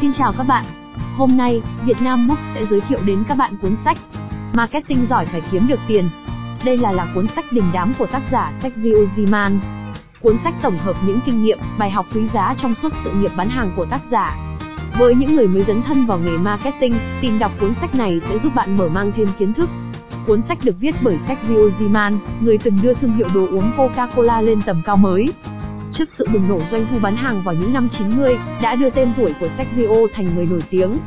Xin chào các bạn. Hôm nay, Việt Nam Book sẽ giới thiệu đến các bạn cuốn sách Marketing giỏi phải kiếm được tiền. Đây là là cuốn sách đình đám của tác giả Sergio Ziman. Cuốn sách tổng hợp những kinh nghiệm, bài học quý giá trong suốt sự nghiệp bán hàng của tác giả. Với những người mới dấn thân vào nghề marketing, tìm đọc cuốn sách này sẽ giúp bạn mở mang thêm kiến thức. Cuốn sách được viết bởi Sergio Ziman, người từng đưa thương hiệu đồ uống Coca-Cola lên tầm cao mới. Trước sự bùng nổ doanh thu bán hàng vào những năm 90, đã đưa tên tuổi của Sergio thành người nổi tiếng.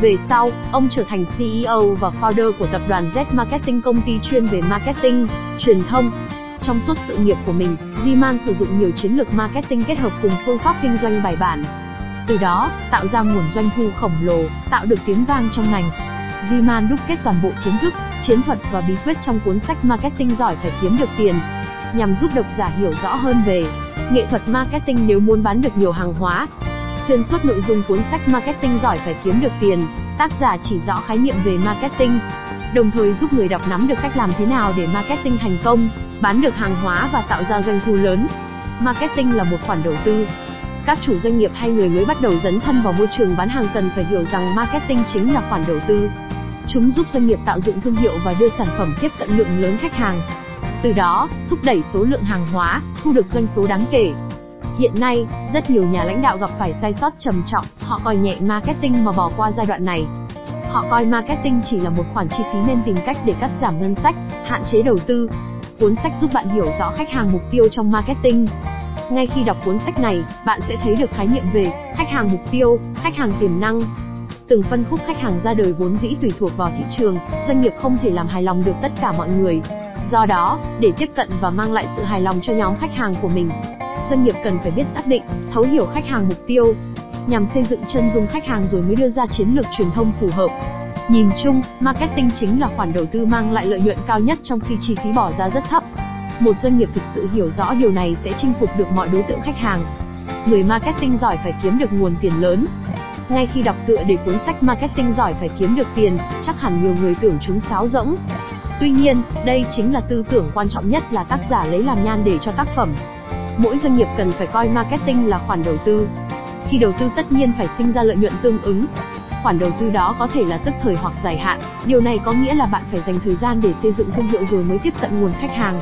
Về sau, ông trở thành CEO và founder của tập đoàn Z Marketing công ty chuyên về marketing, truyền thông. Trong suốt sự nghiệp của mình, Zeman sử dụng nhiều chiến lược marketing kết hợp cùng phương pháp kinh doanh bài bản. Từ đó, tạo ra nguồn doanh thu khổng lồ, tạo được tiếng vang trong ngành. Zeman đúc kết toàn bộ kiến thức, chiến thuật và bí quyết trong cuốn sách Marketing giỏi phải kiếm được tiền, nhằm giúp độc giả hiểu rõ hơn về nghệ thuật marketing nếu muốn bán được nhiều hàng hóa. Xuyên suốt nội dung cuốn sách Marketing giỏi phải kiếm được tiền, tác giả chỉ rõ khái niệm về marketing, đồng thời giúp người đọc nắm được cách làm thế nào để marketing thành công, bán được hàng hóa và tạo ra doanh thu lớn. Marketing là một khoản đầu tư. Các chủ doanh nghiệp hay người mới bắt đầu dấn thân vào môi trường bán hàng cần phải hiểu rằng marketing chính là khoản đầu tư. Chúng giúp doanh nghiệp tạo dựng thương hiệu và đưa sản phẩm tiếp cận lượng lớn khách hàng, từ đó, thúc đẩy số lượng hàng hóa, thu được doanh số đáng kể. Hiện nay, rất nhiều nhà lãnh đạo gặp phải sai sót trầm trọng, họ coi nhẹ marketing mà bỏ qua giai đoạn này. Họ coi marketing chỉ là một khoản chi phí nên tìm cách để cắt giảm ngân sách, hạn chế đầu tư. Cuốn sách giúp bạn hiểu rõ khách hàng mục tiêu trong marketing. Ngay khi đọc cuốn sách này, bạn sẽ thấy được khái niệm về khách hàng mục tiêu, khách hàng tiềm năng, từng phân khúc khách hàng ra đời vốn dĩ tùy thuộc vào thị trường, doanh nghiệp không thể làm hài lòng được tất cả mọi người. Do đó, để tiếp cận và mang lại sự hài lòng cho nhóm khách hàng của mình, doanh nghiệp cần phải biết xác định, thấu hiểu khách hàng mục tiêu, nhằm xây dựng chân dung khách hàng rồi mới đưa ra chiến lược truyền thông phù hợp. Nhìn chung, marketing chính là khoản đầu tư mang lại lợi nhuận cao nhất trong khi chi phí bỏ ra rất thấp. Một doanh nghiệp thực sự hiểu rõ điều này sẽ chinh phục được mọi đối tượng khách hàng. Người marketing giỏi phải kiếm được nguồn tiền lớn. Ngay khi đọc tựa đề cuốn sách Marketing giỏi phải kiếm được tiền, chắc hẳn nhiều người tưởng chúng sáo rỗng, Tuy nhiên, đây chính là tư tưởng quan trọng nhất là tác giả lấy làm nhan để cho tác phẩm. Mỗi doanh nghiệp cần phải coi marketing là khoản đầu tư. Khi đầu tư tất nhiên phải sinh ra lợi nhuận tương ứng. Khoản đầu tư đó có thể là tức thời hoặc dài hạn, điều này có nghĩa là bạn phải dành thời gian để xây dựng thương hiệu rồi mới tiếp cận nguồn khách hàng.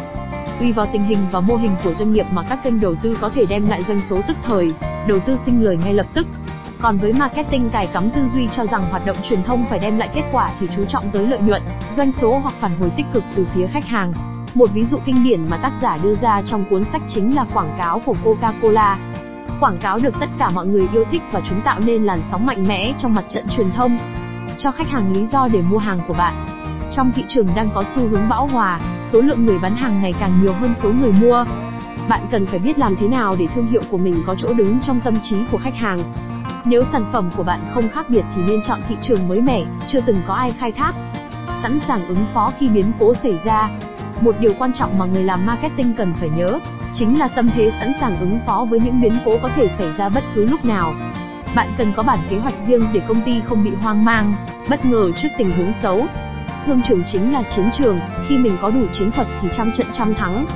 Tùy vào tình hình và mô hình của doanh nghiệp mà các kênh đầu tư có thể đem lại doanh số tức thời, đầu tư sinh lời ngay lập tức, còn với marketing cài cắm tư duy cho rằng hoạt động truyền thông phải đem lại kết quả thì chú trọng tới lợi nhuận, doanh số hoặc phản hồi tích cực từ phía khách hàng. Một ví dụ kinh điển mà tác giả đưa ra trong cuốn sách chính là quảng cáo của Coca-Cola. Quảng cáo được tất cả mọi người yêu thích và chúng tạo nên làn sóng mạnh mẽ trong mặt trận truyền thông, cho khách hàng lý do để mua hàng của bạn. Trong thị trường đang có xu hướng bão hòa, số lượng người bán hàng ngày càng nhiều hơn số người mua. Bạn cần phải biết làm thế nào để thương hiệu của mình có chỗ đứng trong tâm trí của khách hàng. Nếu sản phẩm của bạn không khác biệt thì nên chọn thị trường mới mẻ, chưa từng có ai khai thác. Sẵn sàng ứng phó khi biến cố xảy ra. Một điều quan trọng mà người làm marketing cần phải nhớ, chính là tâm thế sẵn sàng ứng phó với những biến cố có thể xảy ra bất cứ lúc nào. Bạn cần có bản kế hoạch riêng để công ty không bị hoang mang, bất ngờ trước tình huống xấu. Thương trường chính là chiến trường, khi mình có đủ chiến thuật thì trăm trận trăm thắng.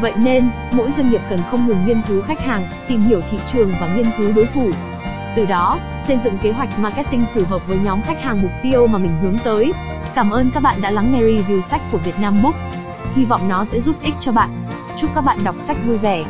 Vậy nên, mỗi doanh nghiệp cần không ngừng nghiên cứu khách hàng, tìm hiểu thị trường và nghiên cứu đối thủ, từ đó, xây dựng kế hoạch marketing phù hợp với nhóm khách hàng mục tiêu mà mình hướng tới. Cảm ơn các bạn đã lắng nghe review sách của Vietnam Book. Hy vọng nó sẽ giúp ích cho bạn. Chúc các bạn đọc sách vui vẻ.